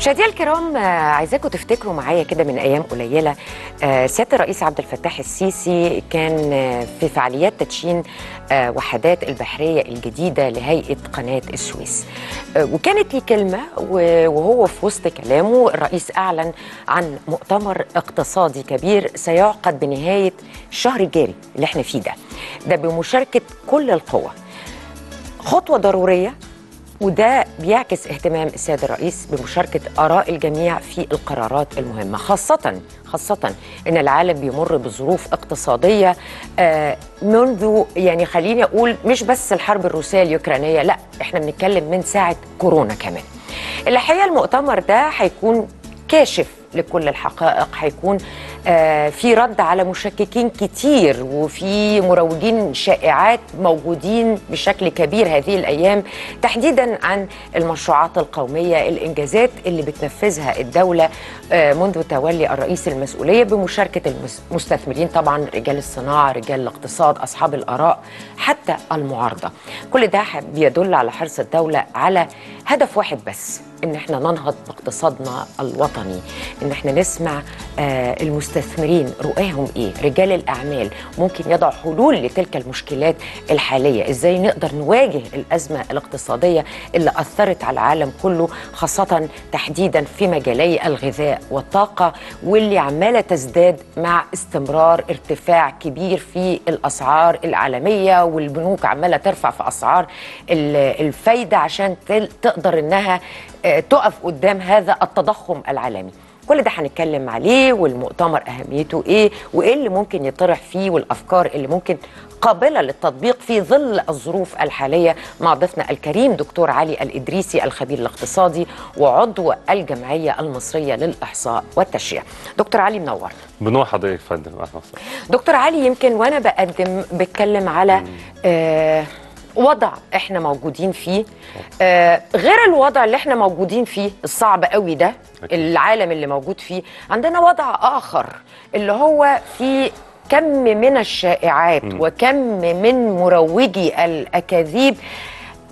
مشاهدينا الكرام آه، عايزاكم تفتكروا معايا كده من أيام قليلة آه، سيادة الرئيس عبد الفتاح السيسي كان آه، في فعاليات تدشين وحدات البحرية الجديدة لهيئة قناة السويس. وكانت لي كلمه وهو في وسط كلامه الرئيس أعلن عن مؤتمر اقتصادي كبير سيعقد بنهاية الشهر الجاري اللي إحنا فيه ده. ده بمشاركة كل القوى. خطوة ضرورية وده بيعكس اهتمام السيد الرئيس بمشاركة آراء الجميع في القرارات المهمة خاصة خاصة إن العالم بيمر بظروف اقتصادية آه، منذ يعني خليني أقول مش بس الحرب الروسية اليوكرانية لا إحنا بنتكلم من ساعة كورونا كمان. الحقيقة المؤتمر ده هيكون كاشف لكل الحقائق هيكون في رد على مشككين كتير وفي مروجين شائعات موجودين بشكل كبير هذه الأيام تحديدا عن المشروعات القومية الإنجازات اللي بتنفذها الدولة آه، منذ تولي الرئيس المسؤولية بمشاركة المستثمرين طبعا رجال الصناعة رجال الاقتصاد أصحاب الآراء. حتى المعارضة. كل ده بيدل على حرص الدولة على هدف واحد بس إن إحنا ننهض باقتصادنا الوطني إن إحنا نسمع آه المستثمرين رؤاهم إيه رجال الأعمال ممكن يضع حلول لتلك المشكلات الحالية. إزاي نقدر نواجه الأزمة الاقتصادية اللي أثرت على العالم كله خاصة تحديدا في مجالي الغذاء والطاقة واللي عمالة تزداد مع استمرار ارتفاع كبير في الأسعار العالمية والبنوك عمالة ترفع في أسعار ال- الفايدة عشان تقدر إنها آه، تقف قدام هذا التضخم العالمي. كل ده هنتكلم عليه والمؤتمر أهميته إيه وإيه اللي ممكن يطرح فيه والأفكار اللي ممكن قابلة للتطبيق في ظل الظروف الحالية. مع ضيفنا الكريم دكتور علي الإدريسي الخبير الاقتصادي وعضو الجمعية المصرية للإحصاء والتشريع. دكتور علي منور. بنوع حضرتك فندم. دكتور علي يمكن وأنا بقدم بتكلم على آه وضع إحنا موجودين فيه. آه غير الوضع اللي إحنا موجودين فيه الصعب قوي ده. العالم اللي موجود فيه عندنا وضع آخر اللي هو في كم من الشائعات وكم من مروجي الأكاذيب.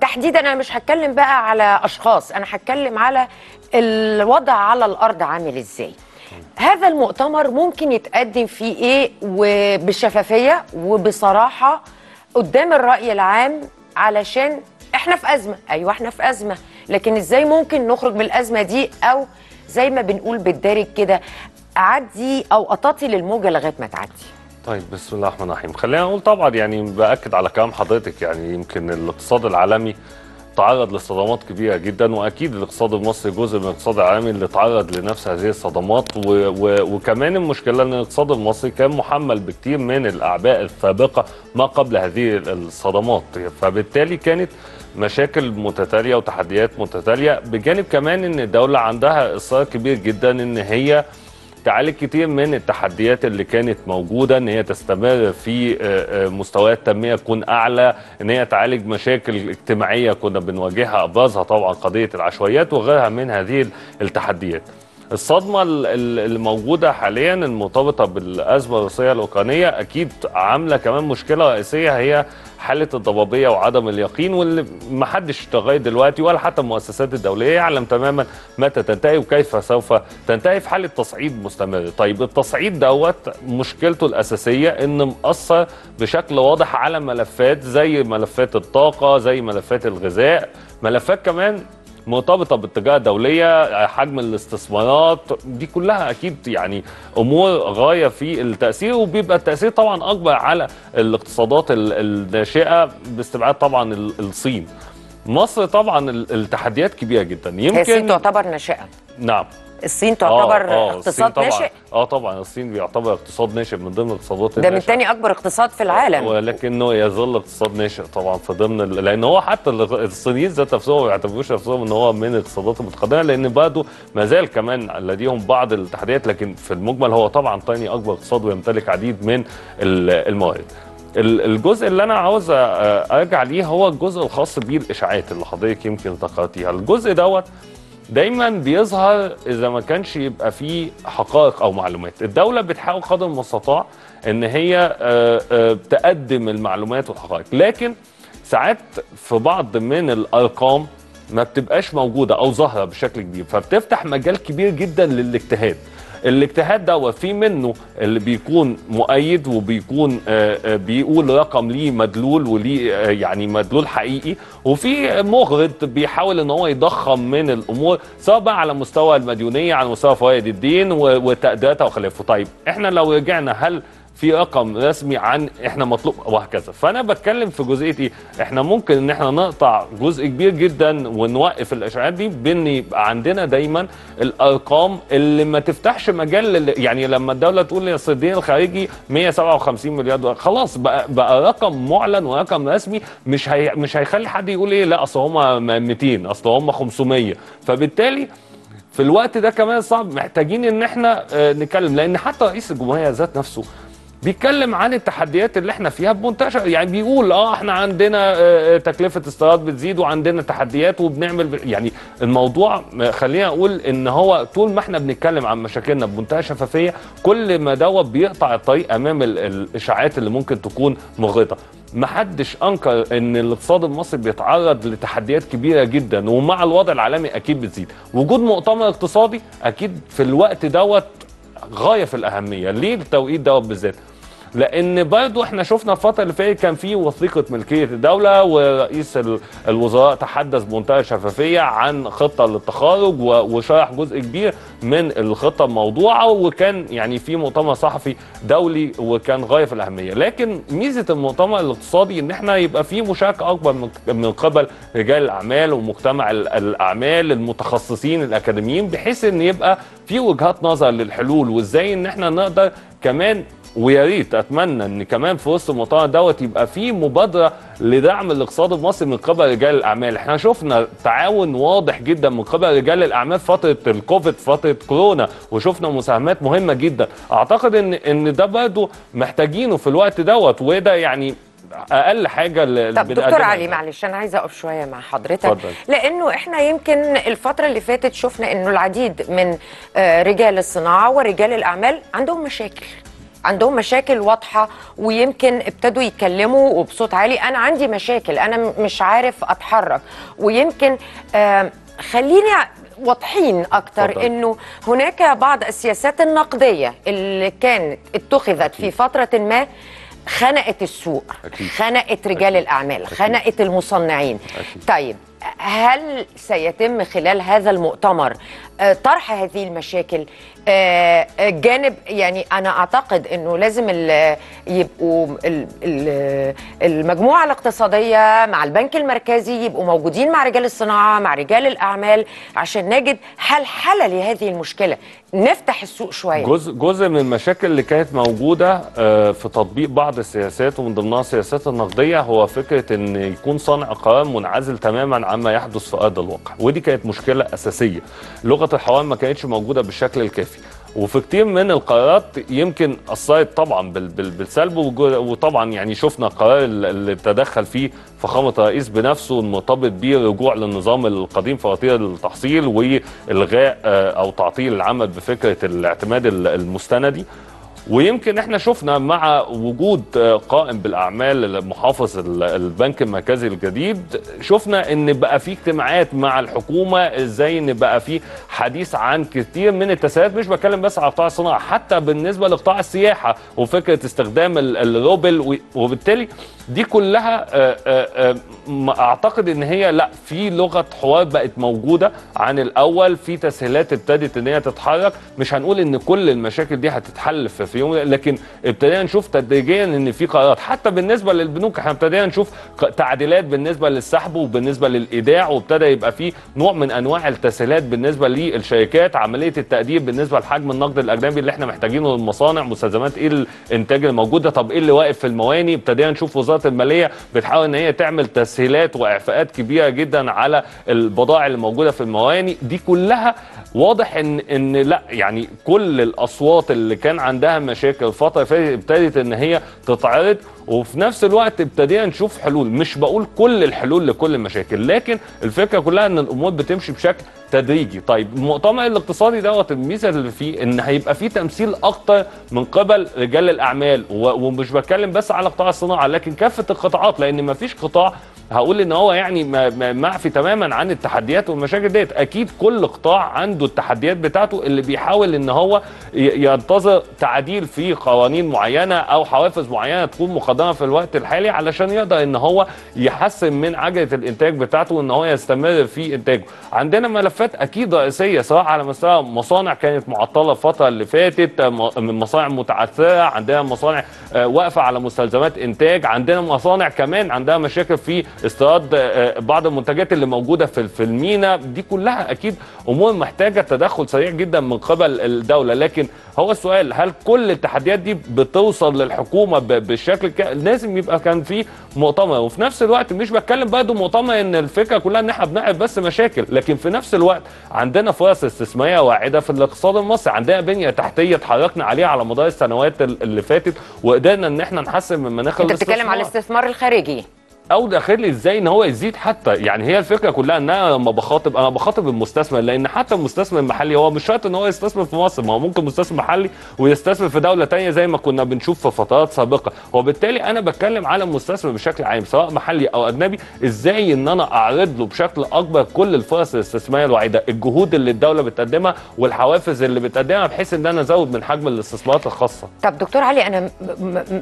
تحديدا أنا مش هتكلم بقى على أشخاص أنا هتكلم على الوضع على الأرض عامل إزاي. هذا المؤتمر ممكن يتقدم فيه إيه؟ وبشفافية وبصراحة قدام الرأي العام علشان إحنا في أزمة. أيوه إحنا في أزمة. لكن إزاي ممكن نخرج من الأزمة دي؟ أو زي ما بنقول بالدارج كده أعدي أو اطاطي للموجة لغاية ما تعدي. طيب بسم الله الرحمن الرحيم. خلينا نقول طبعا يعني بأكد على كلام حضرتك يعني يمكن الاقتصاد العالمي تعرض لصدمات كبيرة جدا وأكيد الاقتصاد المصري جزء من الاقتصاد العالمي اللي تعرض لنفس هذه الصدمات. و و وكمان المشكلة إن الاقتصاد المصري كان محمل بكثير من الأعباء السابقة ما قبل هذه الصدمات. فبالتالي كانت مشاكل متتالية وتحديات متتالية بجانب كمان إن الدولة عندها إصرار كبير جدا إن هي تعالج كتير من التحديات اللي كانت موجودة إن هي تستمر في آه، آه، مستويات تنمية تكون أعلى إن هي تعالج مشاكل اجتماعية كنا بنواجهها أبرزها طبعا قضية العشوائيات وغيرها من هذه التحديات. الصدمة ال- ال- اللي موجودة حاليا المرتبطة بالأزمة الروسية الأوكرانية أكيد عاملة كمان مشكلة رئيسية هي حالة الضبابية وعدم اليقين واللي محدش لغاية دلوقتي ولا حتى المؤسسات الدولية. يعلم تماما متى تنتهي وكيف سوف تنتهي في حالة تصعيد مستمر. طيب التصعيد دوت مشكلته الأساسية إن مأثر بشكل واضح على ملفات زي ملفات الطاقة زي ملفات الغذاء ملفات كمان مرتبطة بالتجاره الدوليه حجم الاستثمارات دي كلها أكيد يعني أمور غاية في التأثير وبيبقى التأثير طبعا أكبر على الاقتصادات ال- الناشئة باستبعاد طبعا ال- الصين. مصر طبعا ال- التحديات كبيرة جدا. هي الصين يمكن تعتبر ناشئة. نعم. الصين تعتبر آه، آه، اقتصاد ناشئ آه طبعا الصين بيعتبر اقتصاد ناشئ من ضمن الاقتصادات ده من. تاني أكبر اقتصاد في العالم ولكنه يظل اقتصاد ناشئ طبعا في ضمن ال- لأن هو حتى ال- الصينيين ذات نفسهم ما بيعتبروش نفسهم إن هو من الاقتصادات المتقدمة لأن برضه ما زال كمان لديهم بعض التحديات لكن في المجمل هو طبعا ثاني أكبر اقتصاد ويمتلك عديد من ال- الموارد. ال- الجزء اللي أنا عاوز أرجع ليه هو الجزء الخاص بالاشاعات اللي حضرتك يمكن ذكرتيها، الجزء دوت دايما بيظهر إذا ما كانش يبقى فيه حقائق أو معلومات. الدولة بتحاول قدر المستطاع إن هي آه، آه، تقدم المعلومات والحقائق. لكن ساعات في بعض من الأرقام ما بتبقاش موجودة أو ظاهرة بشكل كبير. فبتفتح مجال كبير جدا للاجتهاد. الاجتهاد ده في منه اللي بيكون مؤيد وبيكون آه، آه، بيقول رقم ليه مدلول وليه آه، يعني مدلول حقيقي. وفي مغرض بيحاول إن هو يضخم من الأمور سواء بقى على مستوى المديونية على مستوى فوائد الدين و- وتأدياتها وخلافه. طيب إحنا لو رجعنا هل في رقم رسمي عن إحنا مطلوب وهكذا. فأنا بتكلم في جزئية إيه؟ إحنا ممكن إن إحنا نقطع جزء كبير جدا ونوقف الاشاعات دي بإن يبقى عندنا دايما الأرقام اللي ما تفتحش مجال يعني لما الدولة تقول يا الدين الخارجي 157 مليار دولار خلاص بقى, بقى رقم معلن ورقم رسمي مش هي مش هيخلي حد يقول إيه؟ لا أصل هم 200 أصل هم 500 فبالتالي في الوقت ده كمان صعب محتاجين إن إحنا آه، نتكلم. لأن حتى رئيس الجمهورية ذات نفسه بيتكلم عن التحديات اللي إحنا فيها بمنتشر. يعني بيقول آه إحنا عندنا آه، تكلفة استيراد بتزيد وعندنا تحديات وبنعمل يعني الموضوع آه، خلينا أقول إن هو طول ما إحنا بنتكلم عن مشاكلنا بمنتهى شفافيه كل ما دوت بيقطع الطريق أمام ال- الإشاعات اللي ممكن تكون مغرضه محدش أنكر إن الاقتصاد المصري بيتعرض لتحديات كبيرة جدا ومع الوضع العالمي أكيد بتزيد. وجود مؤتمر اقتصادي أكيد في الوقت دوت غاية في الأهمية. ليه التوقيت دوت بالذات؟ لأن برضو إحنا شفنا الفترة اللي فاتت كان في وثيقة ملكية الدولة ورئيس ال- الوزراء تحدث بمنتهى الشفافية عن خطة للتخارج وشرح جزء كبير من الخطة الموضوعة وكان يعني في مؤتمر صحفي دولي وكان غاية في الأهمية. لكن ميزة المؤتمر الاقتصادي إن إحنا يبقى في مشاركة أكبر من- قبل رجال الأعمال ومجتمع ال- الأعمال المتخصصين الأكاديميين بحيث إن يبقى في وجهات نظر للحلول وإزاي إن إحنا نقدر كمان ويا ريت أتمنى إن كمان في وسط المؤتمر دوت يبقى في مبادرة لدعم الاقتصاد المصري من قبل رجال الأعمال، إحنا شفنا تعاون واضح جدا من قبل رجال الأعمال فترة الكوفيد فترة كورونا وشفنا مساهمات مهمة جدا، أعتقد إن إن ده برضه محتاجينه في الوقت دوت وده يعني أقل حاجة طب دكتور. علي معلش أنا عايزة أقف شوية مع حضرتك اتفضل. لأنه إحنا يمكن الفترة اللي فاتت شفنا إنه العديد من آه، رجال الصناعة ورجال الأعمال عندهم مشاكل عندهم مشاكل واضحة ويمكن ابتدوا يتكلموا وبصوت عالي أنا عندي مشاكل أنا مش عارف أتحرك ويمكن آه، خليني واضحين أكتر اتفضل. إنه هناك بعض السياسات النقدية اللي كانت اتخذت في فترة ما خنقت السوق أكيد. خنقت رجال أكيد. الأعمال أكيد. خنقت المصنعين أكيد. طيب هل سيتم خلال هذا المؤتمر طرح هذه المشاكل. آه، آه، جانب يعني أنا أعتقد إنه لازم يبقوا ال- ال- المجموعة الاقتصادية مع البنك المركزي يبقوا موجودين مع رجال الصناعة مع رجال الأعمال عشان نجد حل لهذه المشكلة. نفتح السوق شوية. جزء جزء من المشاكل اللي كانت موجودة آه، في تطبيق بعض السياسات ومن ضمنها السياسات النقدية هو فكرة إن يكون صانع قرار منعزل تماما عما يحدث في أرض الواقع ودي كانت مشكلة أساسية. لغة الحوار ما كانتش موجودة بالشكل الكافي. وفي كتير من القرارات يمكن أثرت طبعا بال- بال- بالسلب وطبعا يعني شفنا القرار اللي تدخل فيه فخامة الرئيس بنفسه المرتبط بيه الرجوع للنظام القديم فواتير التحصيل والغاء آه، أو تعطيل العمل بفكرة الاعتماد ال- المستندي. ويمكن إحنا شفنا مع وجود قائم بالأعمال محافظ ال- البنك المركزي الجديد شفنا إن بقى في اجتماعات مع الحكومة إزاي إن بقى في حديث عن كتير من التسهيلات. مش بتكلم بس على قطاع الصناعة حتى بالنسبة لقطاع السياحة وفكرة استخدام ال- الروبل وبالتالي دي كلها آه، آه، آه، أعتقد إن هي لأ في لغة حوار بقت موجودة عن الأول في تسهيلات ابتدت إن هي تتحرك. مش هنقول إن كل المشاكل دي هتتحل في في يوم لكن ابتدينا نشوف تدريجيا إن في قرارات. حتى بالنسبة للبنوك إحنا ابتدينا نشوف تعديلات بالنسبة للسحب وبالنسبة للإيداع وابتدى يبقى في نوع من أنواع التسهيلات بالنسبة للشركات عملية التقدير بالنسبة لحجم النقد الأجنبي اللي إحنا محتاجينه للمصانع مستلزمات إيه الإنتاج الموجودة. طب إيه اللي واقف في المواني ابتدينا نشوف وزارة المالية بتحاول إن هي تعمل تسهيلات وإعفاءات كبيرة جدا على البضائع اللي موجودة في المواني دي كلها واضح إن إن لأ يعني كل الأصوات اللي كان عندها مشاكل. الفترة اللي فاتت ابتدت إن هي تتعرض وفي نفس الوقت ابتدينا نشوف حلول. مش بقول كل الحلول لكل المشاكل لكن الفكرة كلها إن الأمور بتمشي بشكل تدريجي. طيب المؤتمر الاقتصادي دوت الميزة اللي فيه إن هيبقى فيه تمثيل أكتر من قبل رجال الأعمال ومش بتكلم بس على قطاع الصناعة لكن كافة القطاعات لأن مفيش قطاع هقول إن هو يعني معفي تماما عن التحديات والمشاكل ديت. أكيد كل قطاع عنده التحديات بتاعته اللي بيحاول إن هو ينتظر تعديل في قوانين معينة أو حوافز معينة تكون مقدمة في الوقت الحالي علشان يقدر إن هو يحسن من عجلة الإنتاج بتاعته وإن هو يستمر في إنتاجه. عندنا ملفات أكيد رئيسية سواء على مستوى مصانع كانت معطلة الفترة اللي فاتت مصانع متعثرة عندنا مصانع آه، واقفة على مستلزمات إنتاج عندنا مصانع كمان عندها مشاكل في استيراد آه، بعض المنتجات اللي موجودة في في المينا دي كلها أكيد أمور محتاجة تدخل سريع جدا من قبل الدولة. لكن هو السؤال هل كل التحديات دي بتوصل للحكومة بالشكل ك... لازم يبقى كان في مؤتمر. وفي نفس الوقت مش بتكلم برضه مؤتمر إن الفكرة كلها إن إحنا بنعرض بس مشاكل. لكن في نفس الوقت عندنا فرص استثمارية واعدة في الاقتصاد المصري. عندنا بنية تحتية اتحركنا عليها على مدار السنوات ال- اللي فاتت وقدرنا إن إحنا نحسن من مناخ أنت بتتكلم على. الاستثمار الخارجي. أو داخلي إزاي إن هو يزيد حتى؟ يعني هي الفكرة كلها ان أنا لما بخاطب أنا بخاطب المستثمر لأن حتى المستثمر المحلي هو مش شرط إن هو يستثمر في مصر ما هو ممكن مستثمر محلي ويستثمر في دولة تانية زي ما كنا بنشوف في فترات سابقة. وبالتالي أنا بتكلم على المستثمر بشكل عام سواء محلي أو أجنبي إزاي إن أنا أعرض له بشكل أكبر كل الفرص الاستثمارية الواعدة الجهود اللي الدولة بتقدمها والحوافز اللي بتقدمها بحيث إن أنا أزود من حجم الاستثمارات الخاصة. طب دكتور علي أنا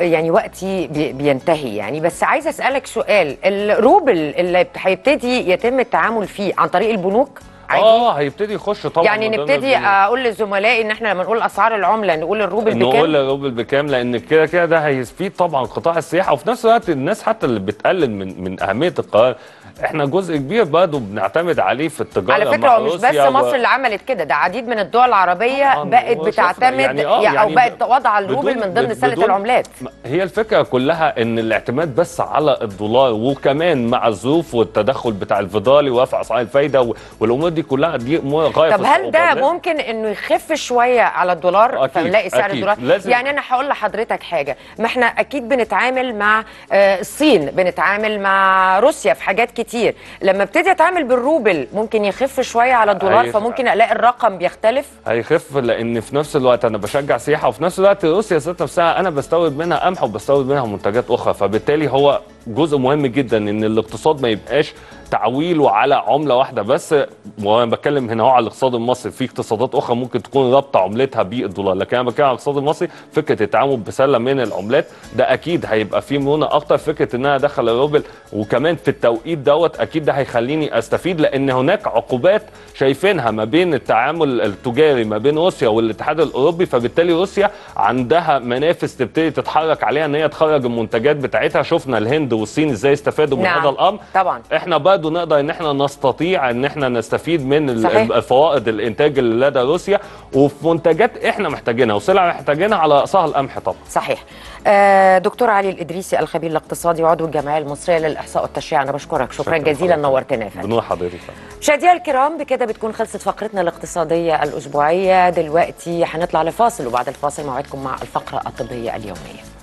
يعني وقتي بي- بينتهي يعني بس عايزه أسألك سؤال الروبل اللي بت- هيبتدي يتم التعامل فيه عن طريق البنوك عادي. آه هيبتدي يخش طبعا يعني نبتدي. أقول لزملائي إن إحنا لما نقول أسعار العملة نقول الروبل نقول بكام؟ الروبل بكام؟ لأن كده كده ده هيفيد طبعا قطاع السياحة وفي نفس الوقت الناس حتى اللي بتقلل من من أهمية القرار. إحنا جزء كبير برضه بنعتمد عليه في التجارة على فكرة هو مش بس و- مصر اللي عملت كده ده عديد من الدول العربية طبعاً، بقت بتعتمد يعني آه، يعني أو يعني بقت وضع الروبل من ضمن سلة العملات. هي الفكرة كلها إن الاعتماد بس على الدولار وكمان مع الظروف والتدخل بتاع الفيدرالي ورفع أسعار الفايدة والأمور دي كلها دي غاية طب هل ده. ممكن إنه يخف شوية على الدولار أكيد، فنلاقي سعر أكيد. الدولار لازم. يعني أنا هقول لحضرتك حاجة ما إحنا أكيد بنتعامل مع آه، الصين بنتعامل مع روسيا في حاجات كتير لما ابتدي أتعامل بالروبل ممكن يخف شوية على الدولار هيخ- فممكن ألاقي الرقم بيختلف هيخف لأن في نفس الوقت أنا بشجع سياحة وفي نفس الوقت روسيا ذات نفسها أنا بستورد منها قمح وبستورد منها منتجات أخرى فبالتالي هو جزء مهم جدا إن الاقتصاد ما يبقاش تعويله على عملة واحدة بس وأنا بتكلم هنا هو على الاقتصاد المصري. في اقتصادات أخرى ممكن تكون رابطة عملتها بالدولار لكن أنا بتكلم على الاقتصاد المصري فكرة التعامل بسلة من العملات ده أكيد هيبقى فيه مرونة أكتر. فكرة إن أنا أدخل الروبل وكمان في التوقيت دوت أكيد ده هيخليني أستفيد لأن هناك عقوبات شايفينها ما بين التعامل التجاري ما بين روسيا والاتحاد الأوروبي فبالتالي روسيا عندها منافس تبتدي تتحرك عليها إن هي تخرج المنتجات بتاعتها. شفنا الهند والصين إزاي استفادوا من نعم. هذا الأمر. طبعا. إحنا برضه نقدر إن إحنا نستطيع إن إحنا نستفيد من صحيح. الفوائد الإنتاج اللي لدى روسيا وفي منتجات إحنا محتاجينها وسلع محتاجينها على راسها القمح طبعا. صحيح. آه، دكتور علي الإدريسي الخبير الاقتصادي وعضو الجمعية المصرية للإحصاء والتشريع أنا بشكرك. شكرا جزيلا. نورتنا يا فندم. بنور حضرتك. مشاهدينا الكرام بكده بتكون خلصت فقرتنا الاقتصادية الأسبوعية. دلوقتي هنطلع لفاصل وبعد الفاصل موعدكم مع الفقرة الطبية اليومية.